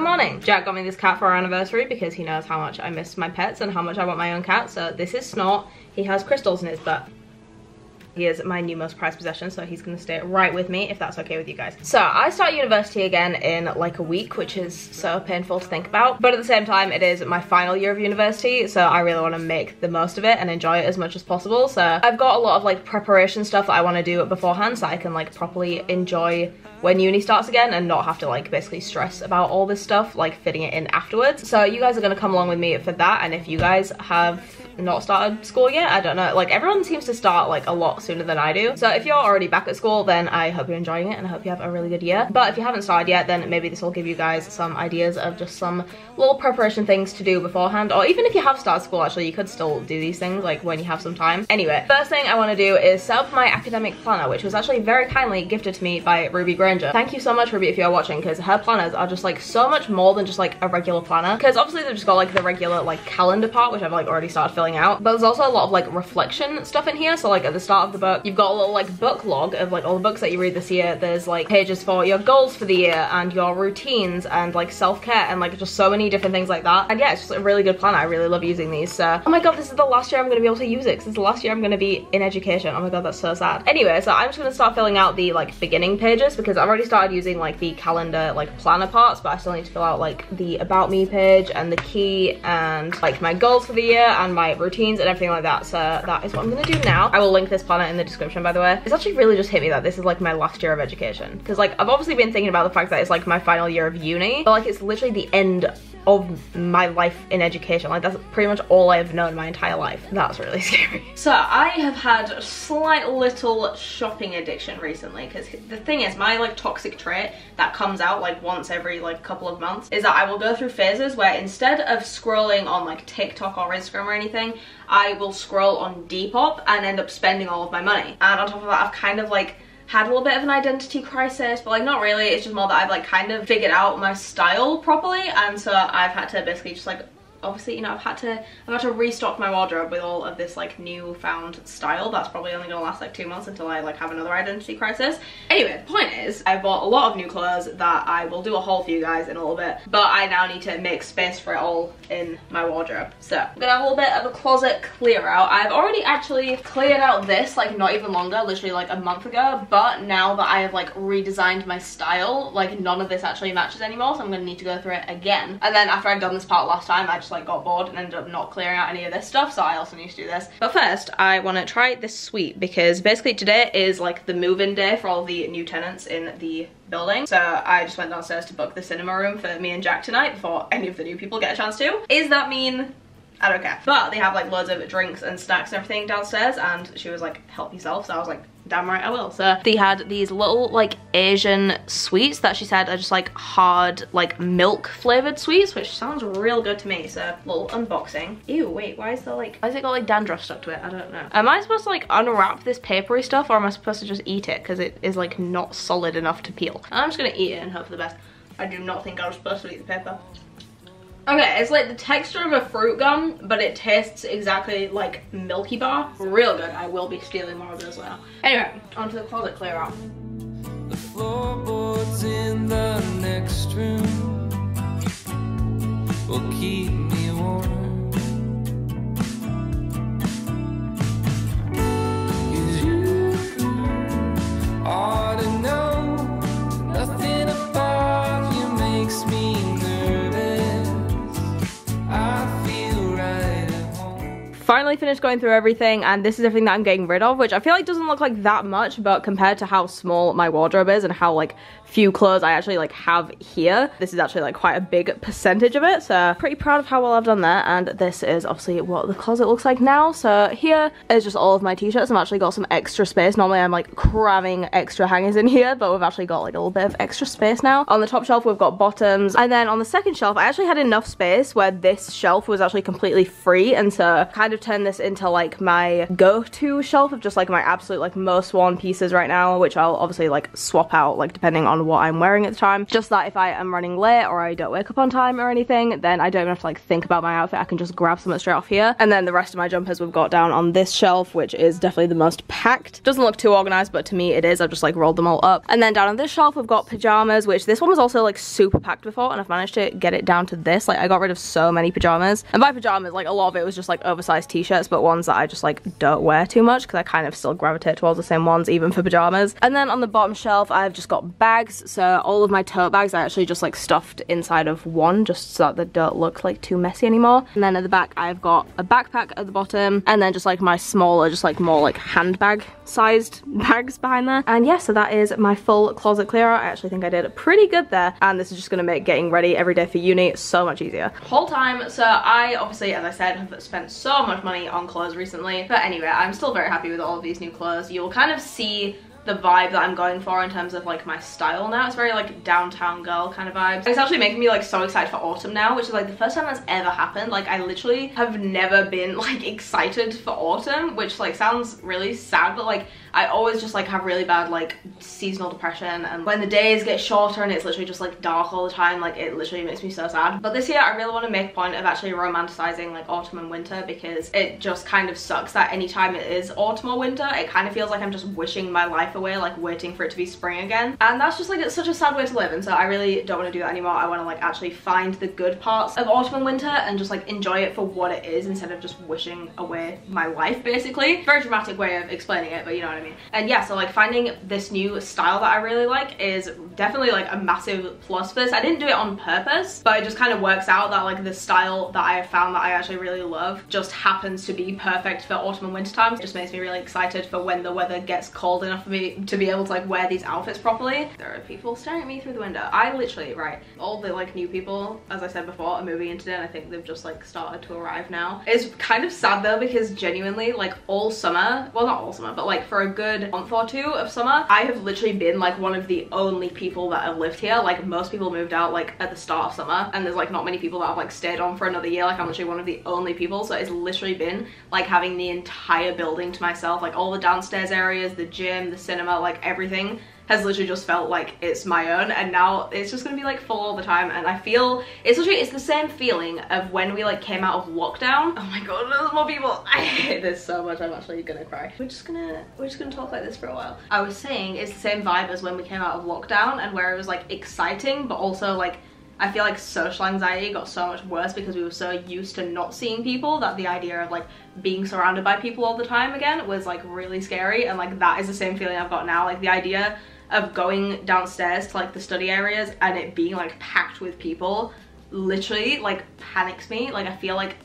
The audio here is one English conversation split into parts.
Good morning. Jack got me this cat for our anniversary because he knows how much I miss my pets and how much I want my own cat. So this is Snort. He has crystals in his butt. He is my new most prized possession, so he's gonna stay right with me if that's okay with you guys. So I start university again in like a week, which is so painful to think about. But at the same time, it is my final year of university, so I really wanna make the most of it and enjoy it as much as possible. So I've got a lot of like preparation stuff that I wanna do beforehand so I can like properly enjoy when uni starts again and not have to like basically stress about all this stuff, like fitting it in afterwards. So you guys are gonna come along with me for that. And if you guys have not started school yet. I don't know. Like everyone seems to start like a lot sooner than I do. So if you're already back at school, then I hope you're enjoying it and I hope you have a really good year. But if you haven't started yet, then maybe this will give you guys some ideas of just some little preparation things to do beforehand. Or even if you have started school, actually, you could still do these things like when you have some time. Anyway, first thing I want to do is set up my academic planner, which was actually very kindly gifted to me by Ruby Granger. Thank you so much, Ruby, if you're watching, because her planners are just like so much more than just like a regular planner. Because obviously they've just got like the regular like calendar part, which I've like already started filling out. But there's also a lot of like reflection stuff in here. So like at the start of the book, you've got a little like book log of like all the books that you read this year. There's like pages for your goals for the year and your routines and like self-care and like just so many different things like that. And yeah, it's just a really good planner. I really love using these. So, oh my god, this is the last year I'm gonna be able to use it. This is the last year I'm gonna be in education. Oh my god, that's so sad. Anyway, so I'm just gonna start filling out the like beginning pages because I've already started using like the calendar like planner parts, but I still need to fill out like the about me page and the key and like my goals for the year and my routines and everything like that. So that is what I'm gonna do now. I will link this planner in the description by the way. It's actually really just hit me that this is like my last year of education. Because like I've obviously been thinking about the fact that it's like my final year of uni, but like it's literally the end of my life in education. Like that's pretty much all I've known my entire life. That's really scary. So I have had a slight little shopping addiction recently because the thing is my like toxic trait that comes out like once every like couple of months is that I will go through phases where instead of scrolling on like TikTok or Instagram or anything, I will scroll on Depop and end up spending all of my money. And on top of that, I've kind of like had a little bit of an identity crisis, but like not really. It's just more that I've like kind of figured out my style properly. And so I've had to basically just like obviously you know I've had to I've had to restock my wardrobe with all of this like new found style that's probably only gonna last like two months until I like have another identity crisis. Anyway the point is I bought a lot of new clothes that I will do a haul for you guys in a little bit but I now need to make space for it all in my wardrobe. So I'm gonna have a little bit of a closet clear out. I've already actually cleared out this like not even longer literally like a month ago but now that I have like redesigned my style like none of this actually matches anymore so I'm gonna need to go through it again. And then after I'd done this part last time I just like got bored and ended up not clearing out any of this stuff so I also need to do this. But first I want to try this sweet because basically today is like the move-in day for all the new tenants in the building. So I just went downstairs to book the cinema room for me and Jack tonight before any of the new people get a chance to. Is that mean I don't care. But they have like loads of drinks and snacks and everything downstairs and she was like, help yourself. So I was like, damn right I will. So they had these little like Asian sweets that she said are just like hard like milk flavored sweets, which sounds real good to me. So little unboxing. Ew, wait, why is there like, why is it got like dandruff stuck to it? I don't know. Am I supposed to like unwrap this papery stuff or am I supposed to just eat it? Because it is like not solid enough to peel. I'm just gonna eat it and hope for the best. I do not think I was supposed to eat the paper. Okay, it's like the texture of a fruit gum, but it tastes exactly like Milky Bar. Real good. I will be stealing more of those now. Anyway, onto the closet clear out. The floorboards in the next room will keep me warm. Finally finished going through everything and this is everything that I'm getting rid of, which I feel like doesn't look like that much, but compared to how small my wardrobe is and how like few clothes I actually like have here, this is actually like quite a big percentage of it. So pretty proud of how well I've done there. And this is obviously what the closet looks like now. So here is just all of my t-shirts. I've actually got some extra space. Normally I'm like cramming extra hangers in here, but we've actually got like a little bit of extra space now. On the top shelf, we've got bottoms. And then on the second shelf, I actually had enough space where this shelf was actually completely free. And so kind of turned turn this into like my go-to shelf of just like my absolute like most worn pieces right now, which I'll obviously like swap out like depending on what I'm wearing at the time. Just that if I am running late or I don't wake up on time or anything, then I don't have to like think about my outfit. I can just grab something straight off here. And then the rest of my jumpers we've got down on this shelf, which is definitely the most packed. Doesn't look too organized, but to me it is. I've just like rolled them all up. And then down on this shelf, we've got pajamas, which this one was also like super packed before and I've managed to get it down to this. Like I got rid of so many pajamas. And by pajamas, like a lot of it was just like oversized t-shirts, but ones that I just like don't wear too much because I kind of still gravitate towards the same ones even for pajamas. And then on the bottom shelf, I've just got bags. So all of my tote bags I actually just like stuffed inside of one just so that they don't look like too messy anymore. And then at the back, I've got a backpack at the bottom and then just like my smaller, just like more like handbag sized bags behind there. And yeah, so that is my full closet clear out. I actually think I did pretty good there. And this is just gonna make getting ready every day for uni so much easier. Whole time, so I obviously, as I said, have spent so much money on clothes recently. But anyway, I'm still very happy with all of these new clothes. You'll kind of see the vibe that I'm going for in terms of like my style now. It's very like downtown girl kind of vibes. It's actually making me like so excited for autumn now, which is like the first time that's ever happened. Like I literally have never been like excited for autumn, which like sounds really sad, but like I always just like have really bad like seasonal depression and when the days get shorter and it's literally just like dark all the time like it literally makes me so sad. But this year I really want to make a point of actually romanticizing like autumn and winter because it just kind of sucks that anytime it is autumn or winter it kind of feels like I'm just wishing my life away like waiting for it to be spring again. And that's just like it's such a sad way to live and so I really don't want to do that anymore. I want to like actually find the good parts of autumn and winter and just like enjoy it for what it is instead of just wishing away my life basically. Very dramatic way of explaining it but you know what I mean? And yeah so like finding this new style that I really like is definitely like a massive plus for this. I didn't do it on purpose but it just kind of works out that like the style that I have found that I actually really love just happens to be perfect for autumn and winter times. It just makes me really excited for when the weather gets cold enough for me to be able to like wear these outfits properly. There are people staring at me through the window. I literally right all the like new people as I said before are moving in today and I think they've just like started to arrive now. It's kind of sad though because genuinely like all summer well not all summer but like for a good month or two of summer. I have literally been like one of the only people that have lived here. Like most people moved out like at the start of summer and there's like not many people that have like stayed on for another year. Like I'm literally one of the only people. So it's literally been like having the entire building to myself. Like all the downstairs areas the gym the cinema like everything has literally just felt like it's my own and now it's just gonna be like full all the time and I feel it's literally it's the same feeling of when we like came out of lockdown. Oh my god there's more people. I hate this so much I'm actually gonna cry. We're just gonna we're just gonna talk like this for a while. I was saying it's the same vibe as when we came out of lockdown and where it was like exciting but also like I feel like social anxiety got so much worse because we were so used to not seeing people that the idea of like being surrounded by people all the time again was like really scary and like that is the same feeling I've got now. Like the idea of going downstairs to like the study areas and it being like packed with people literally like panics me. Like I feel like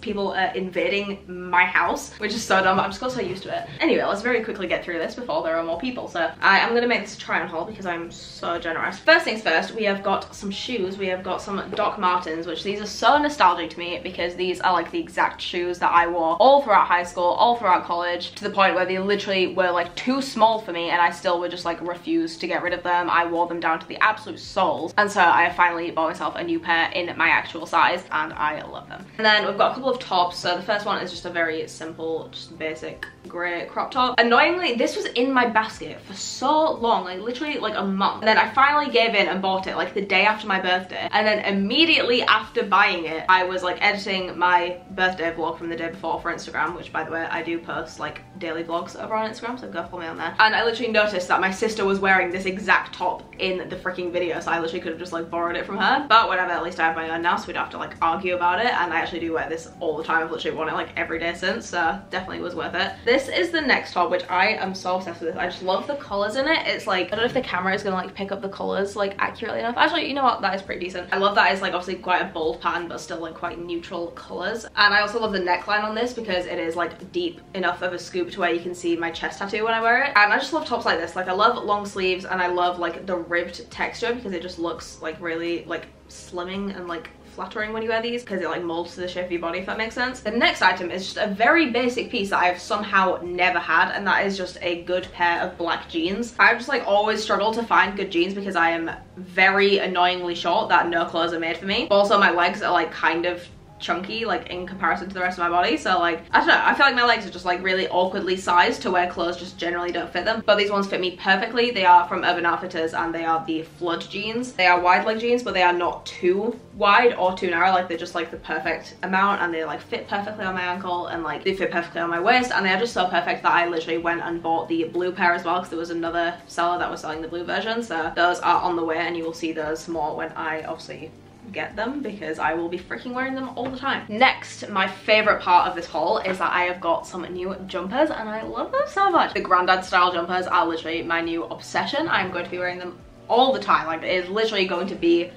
people are invading my house, which is so dumb, I'm just got so used to it. Anyway, let's very quickly get through this before there are more people. So I am gonna make this a try on haul because I'm so generous. First things first, we have got some shoes. We have got some Doc Martens, which these are so nostalgic to me because these are like the exact shoes that I wore all throughout high school, all throughout college, to the point where they literally were like too small for me and I still would just like refuse to get rid of them. I wore them down to the absolute soles. And so I finally bought myself a new pair in my actual size and I love them. And then we've got got a couple of tops. So the first one is just a very simple, just basic grey crop top. Annoyingly, this was in my basket for so long, like literally like a month. And then I finally gave in and bought it like the day after my birthday. And then immediately after buying it, I was like editing my birthday vlog from the day before for Instagram, which by the way, I do post like daily vlogs over on Instagram, so go follow me on there. And I literally noticed that my sister was wearing this exact top in the freaking video, so I literally could have just like borrowed it from her. But whatever, at least I have my own now, so we don't have to like argue about it. And I actually do wear this all the time. I've literally worn it like every day since, so definitely was worth it. This is the next top, which I am so obsessed with. I just love the colors in it. It's like, I don't know if the camera is gonna like pick up the colors like accurately enough. Actually, you know what? That is pretty decent. I love that it's like obviously quite a bold pattern, but still like quite neutral colors. And I also love the neckline on this because it is like deep enough of a scoop to where you can see my chest tattoo when I wear it. And I just love tops like this. Like I love long sleeves and I love like the ribbed texture because it just looks like really like slimming and like flattering when you wear these because it like molds to the shape of your body if that makes sense. The next item is just a very basic piece that I've somehow never had and that is just a good pair of black jeans. I've just like always struggled to find good jeans because I am very annoyingly short that no clothes are made for me. Also my legs are like kind of chunky like in comparison to the rest of my body. So like I don't know I feel like my legs are just like really awkwardly sized to wear clothes just generally don't fit them. But these ones fit me perfectly. They are from Urban Outfitters and they are the flood jeans. They are wide leg jeans but they are not too wide or too narrow. Like they're just like the perfect amount and they like fit perfectly on my ankle and like they fit perfectly on my waist. And they are just so perfect that I literally went and bought the blue pair as well because there was another seller that was selling the blue version. So those are on the way and you will see those more when I obviously get them because I will be freaking wearing them all the time. Next, my favorite part of this haul is that I have got some new jumpers and I love them so much. The granddad style jumpers are literally my new obsession. I'm going to be wearing them all the time. Like it is literally going to be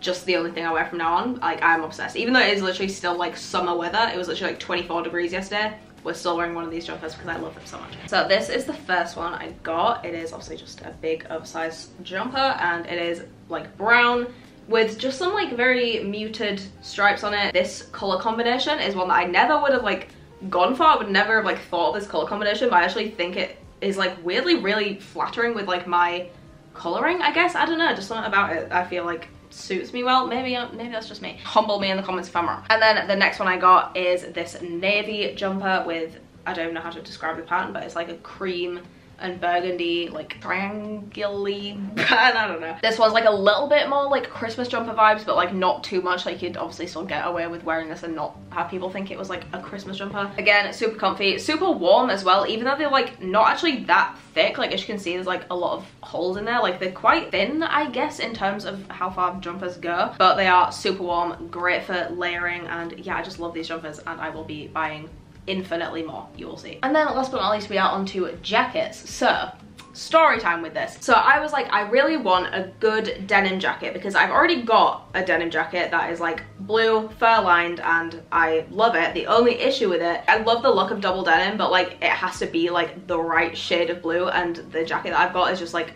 just the only thing I wear from now on. Like I'm obsessed. Even though it is literally still like summer weather, it was literally like 24 degrees yesterday. We're still wearing one of these jumpers because I love them so much. So this is the first one I got. It is obviously just a big oversized jumper and it is like brown with just some like very muted stripes on it. This color combination is one that I never would have like gone for. I would never have like thought of this color combination, but I actually think it is like weirdly really flattering with like my coloring, I guess. I don't know, just something about it I feel like suits me well. Maybe uh, maybe that's just me. Humble me in the comments if I'm wrong. And then the next one I got is this navy jumper with, I don't know how to describe the pattern, but it's like a cream and burgundy, like triangularly, I don't know. This one's like a little bit more like Christmas jumper vibes, but like not too much. Like you'd obviously still get away with wearing this and not have people think it was like a Christmas jumper. Again, super comfy, super warm as well, even though they're like not actually that thick. Like as you can see, there's like a lot of holes in there. Like they're quite thin, I guess, in terms of how far jumpers go, but they are super warm, great for layering. And yeah, I just love these jumpers and I will be buying infinitely more, you will see. And then last but not least, we are onto jackets. So, story time with this. So I was like, I really want a good denim jacket because I've already got a denim jacket that is like blue, fur lined, and I love it. The only issue with it, I love the look of double denim, but like it has to be like the right shade of blue and the jacket that I've got is just like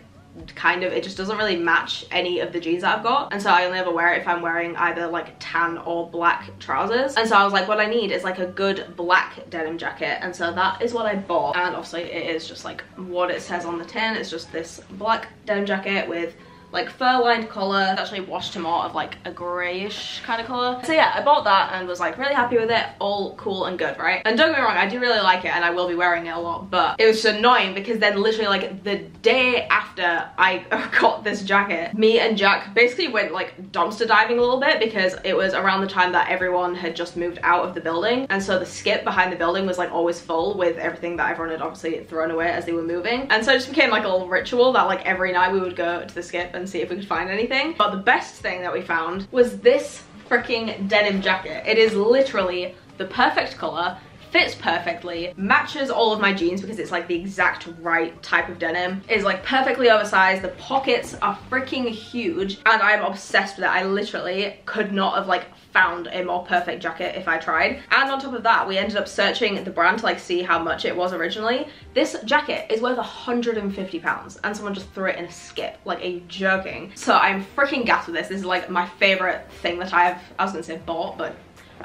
kind of, it just doesn't really match any of the jeans that I've got. And so I only ever wear it if I'm wearing either like tan or black trousers. And so I was like, what I need is like a good black denim jacket. And so that is what I bought. And obviously it is just like what it says on the tin. It's just this black denim jacket with like fur lined collar. Actually washed him out of like a grayish kind of color so yeah i bought that and was like really happy with it. All cool and good right? And don't get me wrong i do really like it and i will be wearing it a lot but it was just annoying because then literally like the day after i got this jacket me and jack basically went like dumpster diving a little bit because it was around the time that everyone had just moved out of the building. And so the skip behind the building was like always full with everything that everyone had obviously thrown away as they were moving. And so it just became like a little ritual that like every night we would go to the skip and see if we could find anything. But the best thing that we found was this freaking denim jacket. It is literally the perfect color fits perfectly, matches all of my jeans because it's like the exact right type of denim, is like perfectly oversized, the pockets are freaking huge, and I'm obsessed with it. I literally could not have like found a more perfect jacket if I tried. And on top of that, we ended up searching the brand to like see how much it was originally. This jacket is worth 150 pounds and someone just threw it in a skip. Like, a jerking. So I'm freaking gassed with this. This is like my favorite thing that I've, I was gonna say bought, but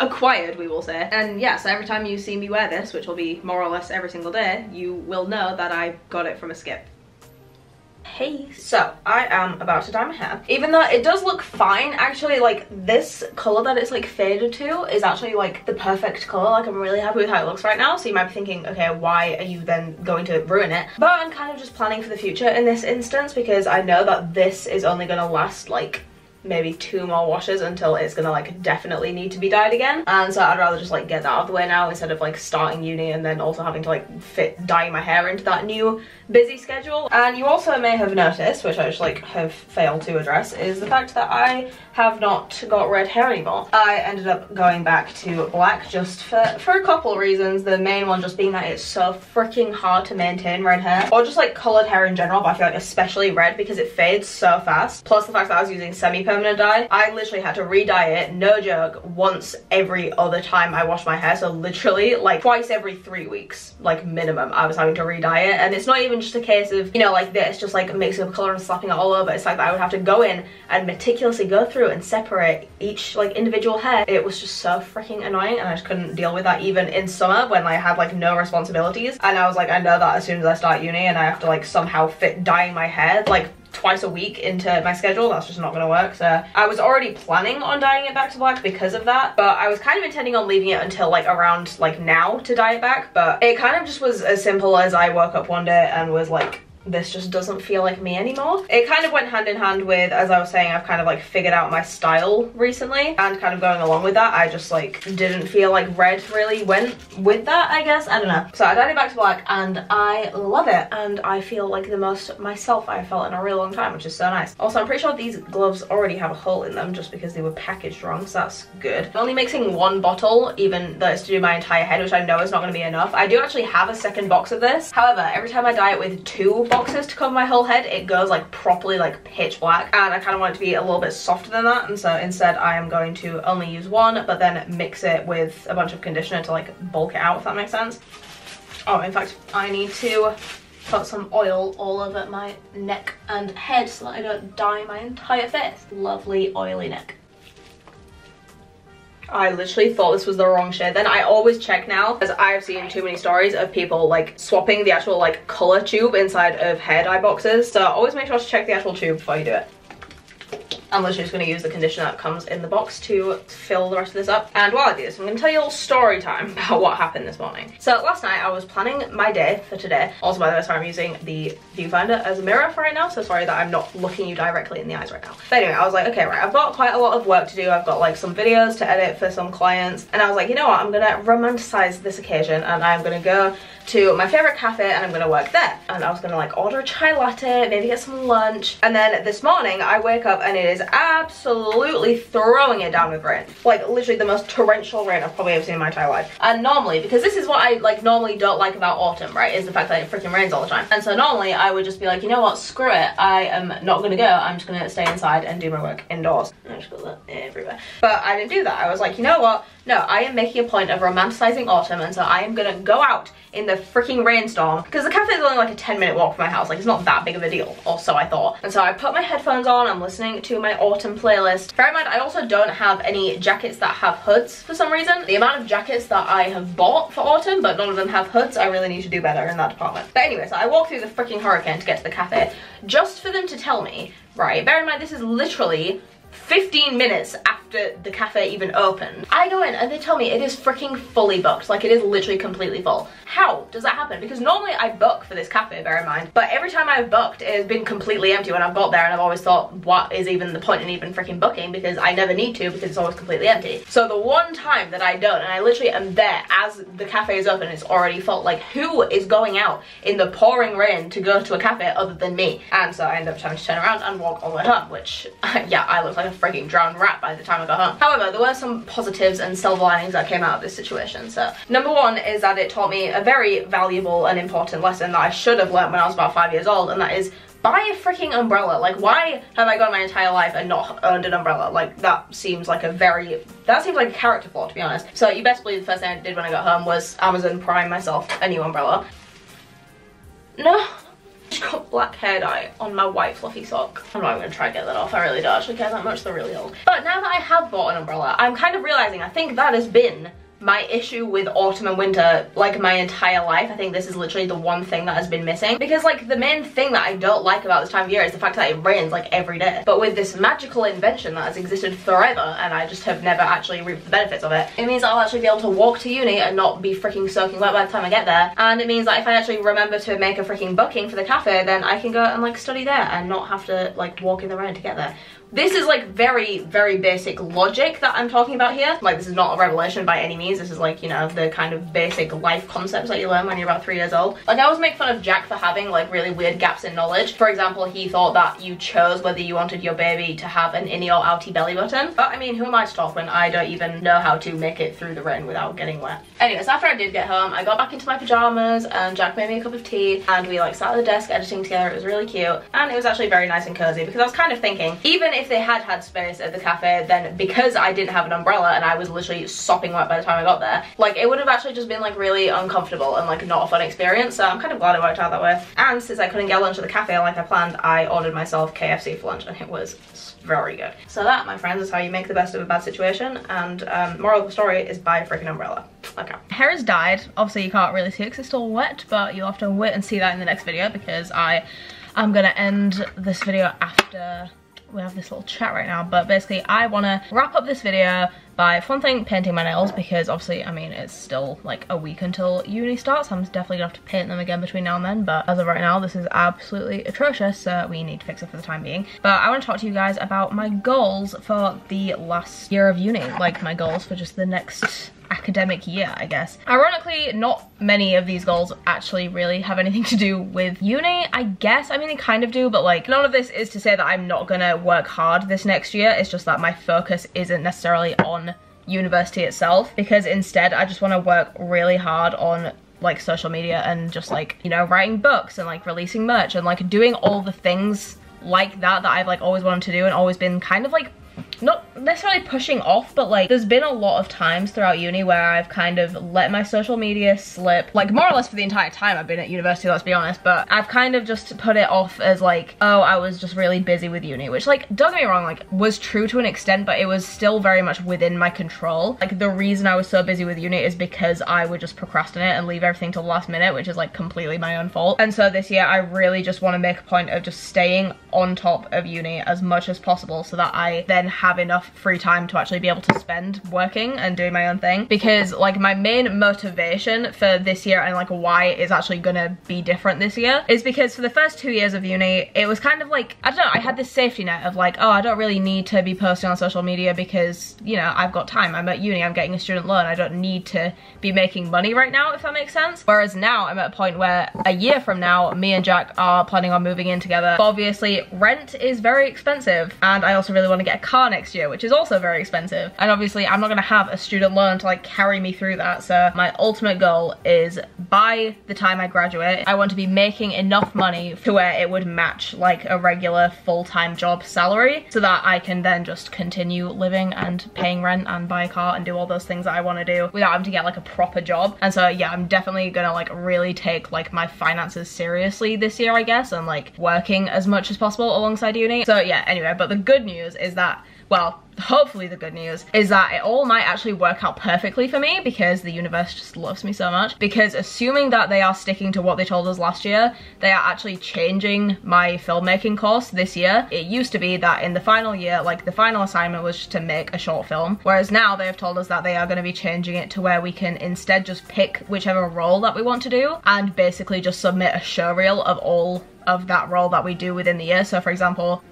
acquired we will say and yes yeah, so every time you see me wear this which will be more or less every single day you will know that I got it from a skip Hey, so I am about to dye my hair. Even though it does look fine, actually, like, this colour that it's, like, faded to is actually, like, the perfect colour. Like, I'm really happy with how it looks right now. So you might be thinking, okay, why are you then going to ruin it? But I'm kind of just planning for the future in this instance because I know that this is only going to last, like, maybe two more washes until it's gonna like definitely need to be dyed again and so I'd rather just like get that out of the way now instead of like starting uni and then also having to like fit dyeing my hair into that new busy schedule and you also may have noticed which I just like have failed to address is the fact that I have not got red hair anymore. I ended up going back to black just for, for a couple reasons. The main one just being that it's so freaking hard to maintain red hair or just like coloured hair in general but I feel like especially red because it fades so fast. Plus the fact that I was using semi-permanent dye. I literally had to re-dye it, no joke, once every other time I wash my hair. So literally like twice every three weeks, like minimum, I was having to re-dye it. And it's not even just a case of, you know, like this, just like mixing up colour and slapping it all over. It's like I would have to go in and meticulously go through and separate each like individual hair. It was just so freaking annoying and I just couldn't deal with that even in summer when I had like no responsibilities. And I was like, I know that as soon as I start uni and I have to like somehow fit dyeing my hair like twice a week into my schedule. That's just not gonna work. So I was already planning on dyeing it back to black because of that, but I was kind of intending on leaving it until like around like now to dye it back. But it kind of just was as simple as I woke up one day and was like, this just doesn't feel like me anymore. It kind of went hand in hand with, as I was saying, I've kind of like figured out my style recently and kind of going along with that, I just like didn't feel like red really went with that, I guess. I don't know. So I dyed it back to black and I love it and I feel like the most myself I felt in a real long time, which is so nice. Also, I'm pretty sure these gloves already have a hole in them just because they were packaged wrong, so that's good. I'm only mixing one bottle, even though it's to do my entire head, which I know is not going to be enough. I do actually have a second box of this. However, every time I dye it with two boxes to cover my whole head, it goes like properly like pitch black. And I kind of want it to be a little bit softer than that. And so instead I am going to only use one, but then mix it with a bunch of conditioner to like bulk it out, if that makes sense. Oh, in fact, I need to put some oil all over my neck and head so that I don't dye my entire face. Lovely oily neck. I literally thought this was the wrong shade then. I always check now because I've seen too many stories of people like swapping the actual like color tube inside of hair dye boxes. So always make sure to check the actual tube before you do it. I'm literally just going to use the conditioner that comes in the box to fill the rest of this up. And while I do this, I'm going to tell you a little story time about what happened this morning. So last night I was planning my day for today. Also, by the way, sorry, I'm using the viewfinder as a mirror for right now. So sorry that I'm not looking you directly in the eyes right now. But anyway, I was like, okay, right, I've got quite a lot of work to do. I've got like some videos to edit for some clients. And I was like, you know what, I'm going to romanticize this occasion and I'm going to go to my favorite cafe and I'm gonna work there. And I was gonna like order a chai latte, maybe get some lunch. And then this morning I wake up and it is absolutely throwing it down with rain. Like literally the most torrential rain I've probably ever seen in my entire life. And normally, because this is what I like normally don't like about autumn, right, is the fact that it freaking rains all the time. And so normally I would just be like, you know what, screw it. I am not gonna go. I'm just gonna stay inside and do my work indoors. I just got that everywhere. But I didn't do that. I was like, you know what? No, I am making a point of romanticizing autumn and so I am gonna go out in the freaking rainstorm because the cafe is only like a 10 minute walk from my house like it's not that big of a deal or so I thought. And so I put my headphones on I'm listening to my autumn playlist. Bear in mind I also don't have any jackets that have hoods for some reason. The amount of jackets that I have bought for autumn but none of them have hoods I really need to do better in that department. But anyway so I walk through the freaking hurricane to get to the cafe. Just for them to tell me right bear in mind this is literally 15 minutes after the cafe even opened. I go in and they tell me it is freaking fully booked. Like it is literally completely full. How does that happen? Because normally I book for this cafe, bear in mind. But every time I've booked, it has been completely empty when I've got there and I've always thought, what is even the point in even freaking booking? Because I never need to because it's always completely empty. So the one time that I don't, and I literally am there as the cafe is open, it's already full. Like who is going out in the pouring rain to go to a cafe other than me? And so I end up having to turn around and walk all the way home, which yeah, I look like a freaking drowned rat by the time I got home. However, there were some positives and silver linings that came out of this situation. So number one is that it taught me a very valuable and important lesson that I should have learned when I was about five years old, and that is buy a freaking umbrella. Like, why have I gone my entire life and not owned an umbrella? Like, that seems like a very, that seems like a character flaw, to be honest. So you best believe the first thing I did when I got home was Amazon Prime myself a new umbrella. No, got black hair dye on my white fluffy sock. I'm not even gonna try to get that off. I really don't actually care that much. They're really old. But now that I have bought an umbrella, I'm kind of realizing I think that has been my issue with autumn and winter like my entire life. I think this is literally the one thing that has been missing because like the main thing that I don't like about this time of year is the fact that it rains like every day. But with this magical invention that has existed forever and I just have never actually reaped the benefits of it, it means I'll actually be able to walk to uni and not be freaking soaking wet by the time I get there. And it means that if I actually remember to make a freaking booking for the cafe, then I can go and like study there and not have to like walk in the rain to get there. This is like very, very basic logic that I'm talking about here. Like this is not a revelation by any means. This is like, you know, the kind of basic life concepts that you learn when you're about three years old. Like I always make fun of Jack for having like really weird gaps in knowledge. For example, he thought that you chose whether you wanted your baby to have an innie or outie belly button. But I mean, who am I to talk when I don't even know how to make it through the rain without getting wet? Anyways, after I did get home, I got back into my pajamas and Jack made me a cup of tea and we like sat at the desk editing together. It was really cute and it was actually very nice and cozy because I was kind of thinking, even if they had had space at the cafe, then because I didn't have an umbrella and I was literally sopping wet by the time I got there, like it would have actually just been like really uncomfortable and like not a fun experience. So I'm kind of glad it worked out that way. And since I couldn't get lunch at the cafe like I planned, I ordered myself KFC for lunch and it was very good. So that, my friends, is how you make the best of a bad situation. And um, moral of the story is buy a freaking umbrella. Okay. Hair is dyed. Obviously you can't really see it because it's still wet, but you'll have to wait and see that in the next video because I'm gonna end this video after we have this little chat right now but basically I want to wrap up this video by one thing painting my nails because obviously I mean it's still like a week until uni starts so I'm definitely gonna have to paint them again between now and then but as of right now this is absolutely atrocious so we need to fix it for the time being. But I want to talk to you guys about my goals for the last year of uni like my goals for just the next academic year, I guess. Ironically, not many of these goals actually really have anything to do with uni, I guess. I mean, they kind of do, but like, none of this is to say that I'm not gonna work hard this next year. It's just that my focus isn't necessarily on university itself because instead I just want to work really hard on like social media and just like, you know, writing books and like releasing merch and like doing all the things like that that I've like always wanted to do and always been kind of like not necessarily pushing off, but like there's been a lot of times throughout uni where I've kind of let my social media slip, like more or less for the entire time I've been at university, let's be honest, but I've kind of just put it off as like, oh, I was just really busy with uni, which like, don't get me wrong, like was true to an extent, but it was still very much within my control. Like the reason I was so busy with uni is because I would just procrastinate and leave everything till the last minute, which is like completely my own fault. And so this year I really just want to make a point of just staying on top of uni as much as possible so that I then have enough free time to actually be able to spend working and doing my own thing. Because like my main motivation for this year and like why it's actually gonna be different this year is because for the first two years of uni it was kind of like I don't know I had this safety net of like oh I don't really need to be posting on social media because you know I've got time. I'm at uni. I'm getting a student loan. I don't need to be making money right now if that makes sense. Whereas now I'm at a point where a year from now me and Jack are planning on moving in together. But obviously rent is very expensive and I also really want to get a car next year which is also very expensive. And obviously I'm not gonna have a student loan to like carry me through that. So my ultimate goal is by the time I graduate, I want to be making enough money to where it would match like a regular full-time job salary so that I can then just continue living and paying rent and buy a car and do all those things that I want to do without having to get like a proper job. And so yeah, I'm definitely gonna like really take like my finances seriously this year, I guess, and like working as much as possible alongside uni. So yeah, anyway, but the good news is that well, hopefully the good news is that it all might actually work out perfectly for me because the universe just loves me so much. Because assuming that they are sticking to what they told us last year they are actually changing my filmmaking course this year. It used to be that in the final year like the final assignment was to make a short film whereas now they have told us that they are going to be changing it to where we can instead just pick whichever role that we want to do and basically just submit a show reel of all of that role that we do within the year. So for example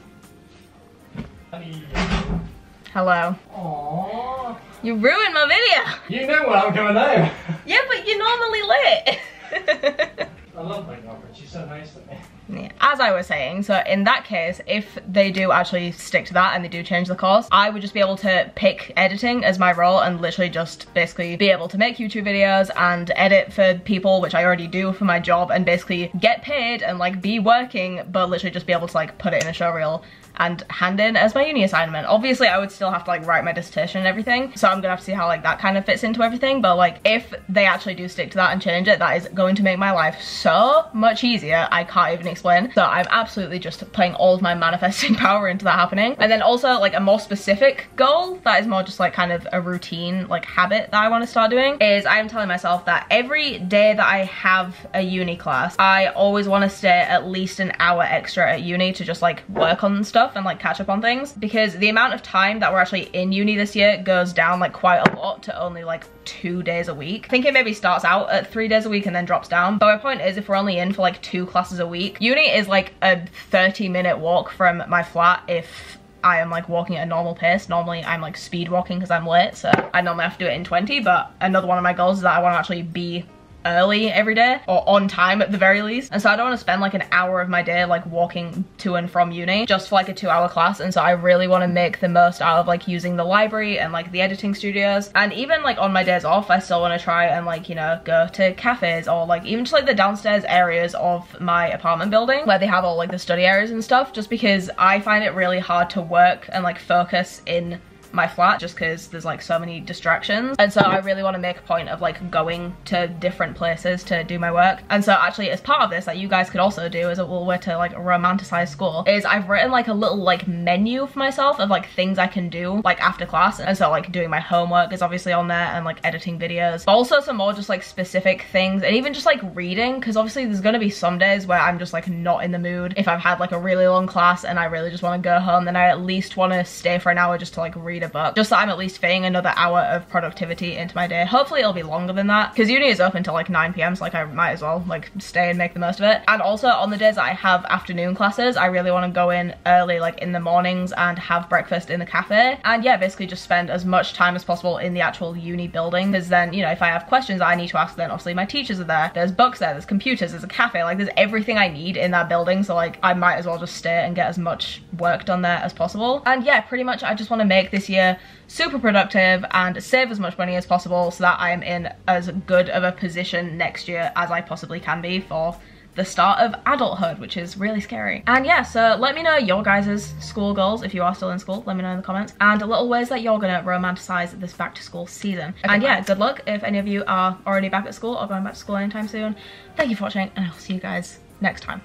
Hello. Aww. You ruined my video. You know what I'm coming home. Yeah, but you're normally lit. I love my girlfriend. She's so nice to me. Yeah, as I was saying, so in that case, if they do actually stick to that and they do change the course, I would just be able to pick editing as my role and literally just basically be able to make YouTube videos and edit for people, which I already do for my job, and basically get paid and like be working, but literally just be able to like put it in a show reel and hand in as my uni assignment. Obviously, I would still have to like write my dissertation and everything, so I'm gonna have to see how like that kind of fits into everything, but like if they actually do stick to that and change it, that is going to make my life so much easier, I can't even explain. So I'm absolutely just putting all of my manifesting power into that happening. And then also like a more specific goal that is more just like kind of a routine like habit that I want to start doing is I'm telling myself that every day that I have a uni class, I always want to stay at least an hour extra at uni to just like work on stuff stuff and like catch up on things because the amount of time that we're actually in uni this year goes down like quite a lot to only like two days a week. I think it maybe starts out at three days a week and then drops down. But my point is if we're only in for like two classes a week, uni is like a 30 minute walk from my flat if I am like walking at a normal pace. Normally I'm like speed walking because I'm late, so I normally have to do it in 20, but another one of my goals is that I want to actually be early every day or on time at the very least. And so I don't want to spend like an hour of my day like walking to and from uni just for like a two hour class. And so I really want to make the most out of like using the library and like the editing studios. And even like on my days off I still want to try and like you know go to cafes or like even just like the downstairs areas of my apartment building where they have all like the study areas and stuff just because I find it really hard to work and like focus in my flat just because there's like so many distractions. And so I really want to make a point of like going to different places to do my work. And so actually as part of this that you guys could also do as a little way to like romanticize school is I've written like a little like menu for myself of like things I can do like after class. And so like doing my homework is obviously on there and like editing videos. But also some more just like specific things and even just like reading because obviously there's gonna be some days where I'm just like not in the mood. If I've had like a really long class and I really just want to go home then I at least want to stay for an hour just to like read a book. Just so I'm at least fitting another hour of productivity into my day. Hopefully it'll be longer than that because uni is open till like 9 p.m. so like I might as well like stay and make the most of it. And also on the days that I have afternoon classes I really want to go in early like in the mornings and have breakfast in the cafe. And yeah basically just spend as much time as possible in the actual uni building because then you know if I have questions I need to ask then obviously my teachers are there. There's books there, there's computers, there's a cafe like there's everything I need in that building so like I might as well just stay and get as much work done there as possible. And yeah pretty much I just want to make this year super productive and save as much money as possible so that I am in as good of a position next year as I possibly can be for the start of adulthood, which is really scary. And yeah, so let me know your guys' school goals if you are still in school. Let me know in the comments. And a little ways that you're gonna romanticize this back to school season. Okay, and yeah, good luck if any of you are already back at school or going back to school anytime soon. Thank you for watching and I'll see you guys next time.